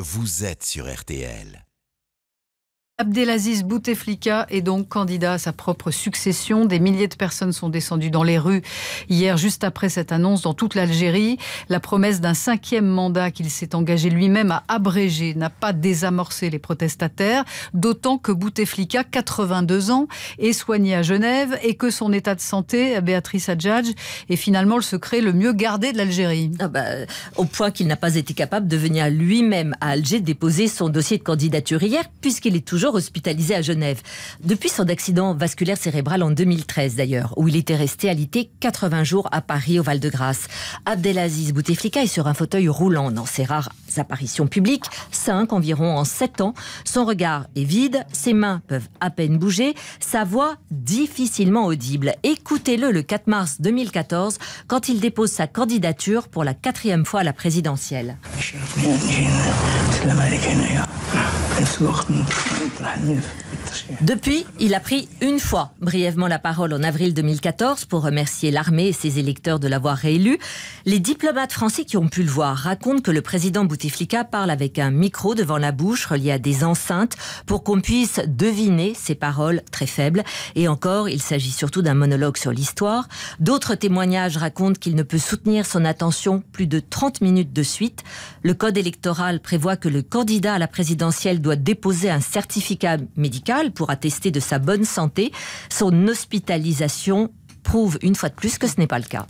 vous êtes sur RTL. Abdelaziz Bouteflika est donc candidat à sa propre succession. Des milliers de personnes sont descendues dans les rues hier, juste après cette annonce dans toute l'Algérie. La promesse d'un cinquième mandat qu'il s'est engagé lui-même à abréger n'a pas désamorcé les protestataires, d'autant que Bouteflika, 82 ans, est soigné à Genève et que son état de santé, Béatrice Adjadj, est finalement le secret le mieux gardé de l'Algérie. Ah bah, au point qu'il n'a pas été capable de venir lui-même à Alger déposer son dossier de candidature hier, puisqu'il est toujours hospitalisé à Genève. Depuis son accident vasculaire cérébral en 2013 d'ailleurs, où il était resté alité 80 jours à Paris au Val-de-Grâce. Abdelaziz Bouteflika est sur un fauteuil roulant dans ses rares apparitions publiques, 5 environ en 7 ans. Son regard est vide, ses mains peuvent à peine bouger, sa voix difficilement audible. Écoutez-le le 4 mars 2014 quand il dépose sa candidature pour la quatrième fois à la présidentielle. Depuis, il a pris une fois brièvement la parole en avril 2014 pour remercier l'armée et ses électeurs de l'avoir réélu. Les diplomates français qui ont pu le voir racontent que le président Bouteflika parle avec un micro devant la bouche relié à des enceintes pour qu'on puisse deviner ses paroles très faibles. Et encore, il s'agit surtout d'un monologue sur l'histoire. D'autres témoignages racontent qu'il ne peut soutenir son attention plus de 30 minutes de suite. Le code électoral prévoit que le candidat à la présidentielle doit déposer un certificat médical pour attester de sa bonne santé. Son hospitalisation prouve une fois de plus que ce n'est pas le cas.